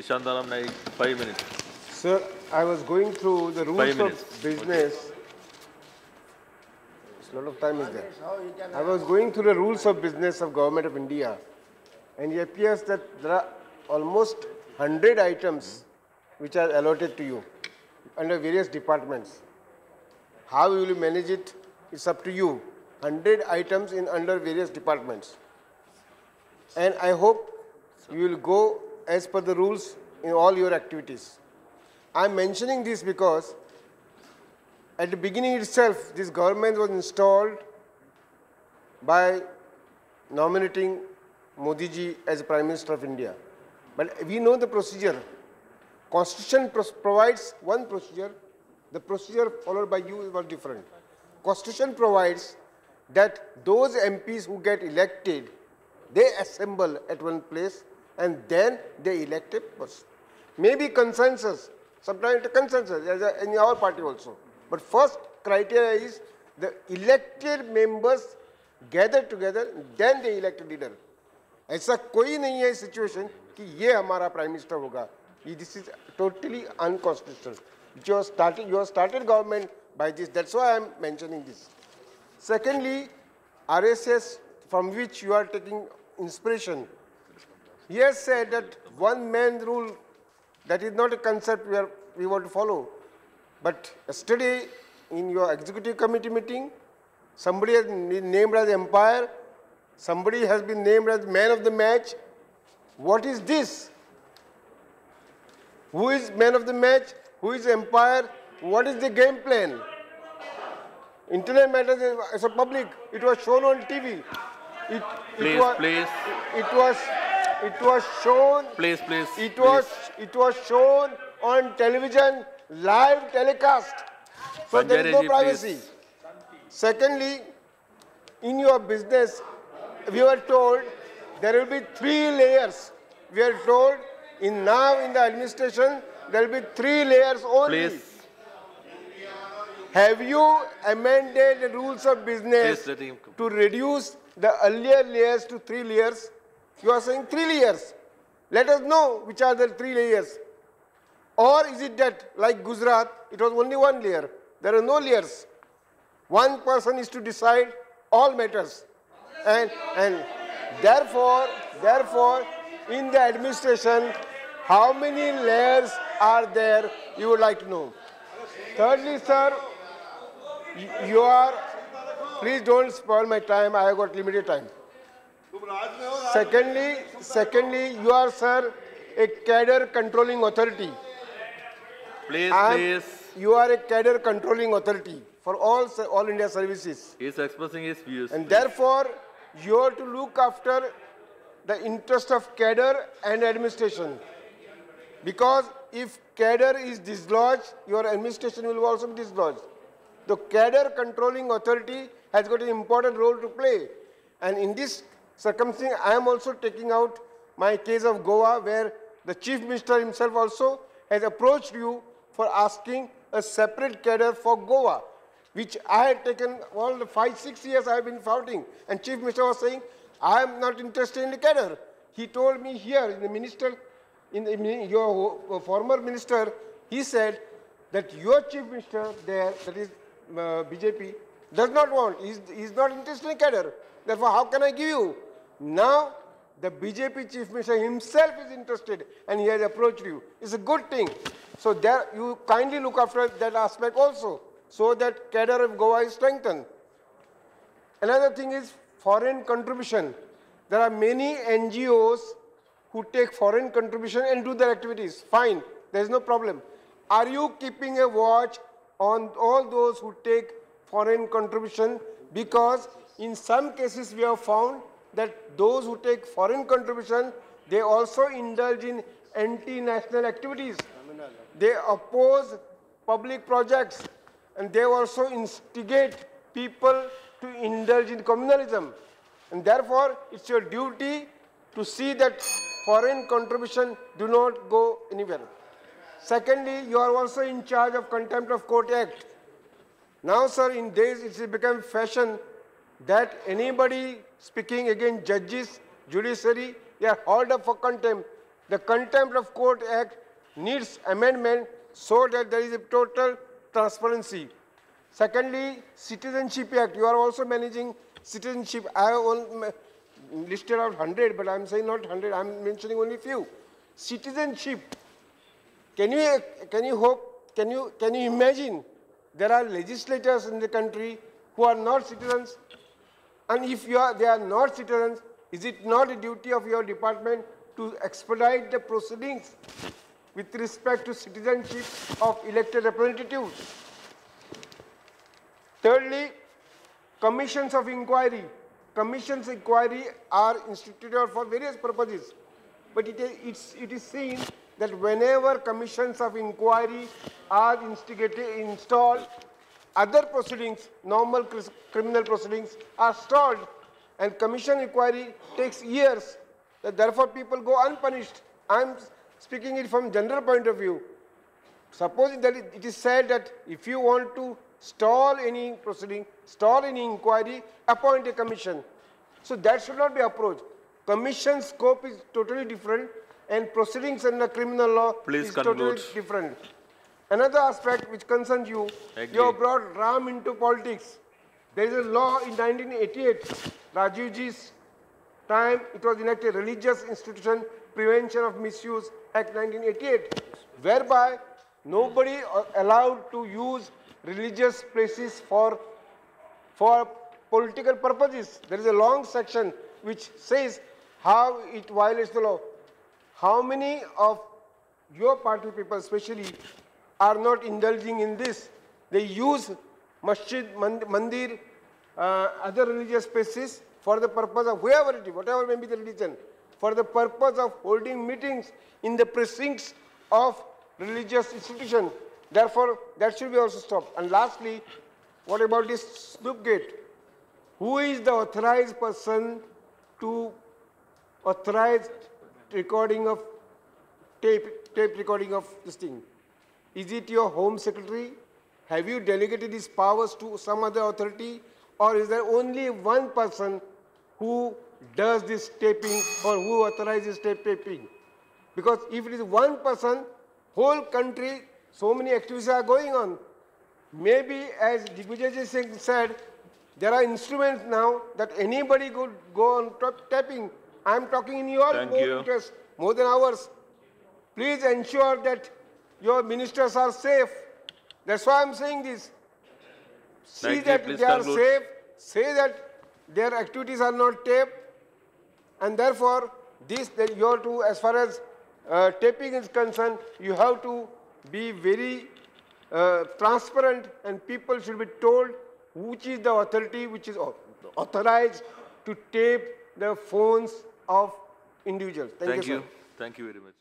Shantaram Naik, five minutes. Sir, I was going through the rules of business. A lot of time is there. I was going through the rules of business of Government of India, and it appears that there are almost 100 items which are allotted to you under various departments. How you will you manage it? It's up to you. 100 items in under various departments. And I hope you will go as per the rules in all your activities. I'm mentioning this because at the beginning itself, this government was installed by nominating Modi ji as Prime Minister of India. But we know the procedure. Constitution provides one procedure, the procedure followed by you was different. Constitution provides that those MPs who get elected, they assemble at one place and then they elect a person. Maybe consensus, sometimes it's a consensus, as a- in our party also. But first criteria is the elected members gather together, then they elect a leader. ऐसा कोई नहीं है situation कि ये हमारा prime minister होगा ये this is totally unconstitutional you started you started government by this that's why I am mentioning this secondly rss from which you are taking inspiration he has said that one man rule that is not a concept we, are, we want to follow but yesterday in your executive committee meeting somebody has been named as empire Somebody has been named as man of the match. What is this? Who is man of the match? Who is empire? What is the game plan? Internet matters as a public. It was shown on TV. It, it Please, was, please. It, it was it was shown Please, please. it was it was shown on television live telecast. So there is no privacy. please. Secondly, in your business, we were told there will be three layers. We are told in now in the administration there will be three layers only. Please, Have you amended the rules of business Please let him come. to reduce the earlier layers to three layers? You are saying three layers. Let us know which are the three layers. Or is it that, like Gujarat, it was only one layer? There are no layers. One person is to decide all matters. And, and therefore, therefore, in the administration, how many layers are there, you would like to know. Thirdly, sir, you are, please don't spoil my time, I have got limited time. Secondly, secondly, you are, sir, a cadre controlling authority. please, am- please. You are a cadre controlling authority for all, all India services. He is expressing his views. And therefore, you have to look after the interest of cadre and administration. Because if cadre is dislodged, your administration will also be dislodged. The cadre controlling authority has got an important role to play. And in this circumstance, I am also taking out my case of Goa, where the chief minister himself also has approached you for asking a separate cadre for Goa, which I had taken all the five, six years I have been fighting. And chief minister was saying, I am not interested in the cadre. He told me here, in the minister, in the, your uh, former minister, he said that your chief minister there, that is uh, BJP, does not want, He is not interested in cadre. Therefore, how can I give you? Now, the BJP chief minister himself is interested and he has approached you. It's a good thing. So there, you kindly look after that aspect also, so that cadre of Goa is strengthened. Another thing is foreign contribution. There are many NGOs who take foreign contribution and do their activities. Fine, there is no problem. Are you keeping a watch on all those who take foreign contribution? Because in some cases we have found that those who take foreign contribution, they also indulge in anti-national activities. They oppose public projects and they also instigate people to indulge in communalism. And therefore, it's your duty to see that foreign contribution do not go anywhere. Secondly, you are also in charge of Contempt of Court Act. Now, sir, in days it has become fashion that anybody speaking against judges, judiciary, they are hauled up for contempt. the Contempt of Court Act needs amendment so that there is a total transparency. Secondly, Citizenship Act, you are also managing citizenship. I have listed out 100, but I'm saying not 100, I'm mentioning only few. Citizenship, can you, can you hope, can you, can you imagine there are legislators in the country who are not citizens? And if you are, they are not citizens, is it not a duty of your department to expedite the proceedings with respect to citizenship of elected representatives? Thirdly, commissions of inquiry. Commissions inquiry are instituted for various purposes. But it is, it is seen that whenever commissions of inquiry are instigated, installed, other proceedings, normal criminal proceedings are stalled and commission inquiry takes years. That Therefore, people go unpunished. I'm speaking it from general point of view. Supposing that it is said that if you want to stall any proceeding, stall any inquiry, appoint a commission. So that should not be approached. Commission scope is totally different and proceedings under criminal law Please is totally different. Another aspect which concerns you, you have brought Ram into politics. There is a law in 1988, Rajiv ji's time, it was enacted Religious Institution Prevention of Misuse Act 1988, whereby nobody uh, allowed to use religious places for, for political purposes. There is a long section which says how it violates the law. How many of your party people especially are not indulging in this? They use masjid, mandir, uh, other religious spaces for the purpose of whoever it is, whatever may be the religion, for the purpose of holding meetings in the precincts of religious institution. Therefore, that should be also stopped. And lastly, what about this Snoopgate? Who is the authorized person to authorize recording of tape, tape recording of this thing? Is it your home secretary? Have you delegated these powers to some other authority? Or is there only one person who does this taping or who authorizes tape taping? Because if it is one person, whole country, so many activities are going on. Maybe, as Digvijay Singh said, there are instruments now that anybody could go on tap- tapping. I am talking in your Thank more you. interest, more than ours. Please ensure that your ministers are safe. That's why I'm saying this. See Thank that they are conclude. safe, say that their activities are not taped, and therefore, this, that you have to, as far as uh, taping is concerned, you have to be very uh, transparent and people should be told which is the authority which is authorized to tape the phones of individuals. Thank, Thank you. you. Thank you very much.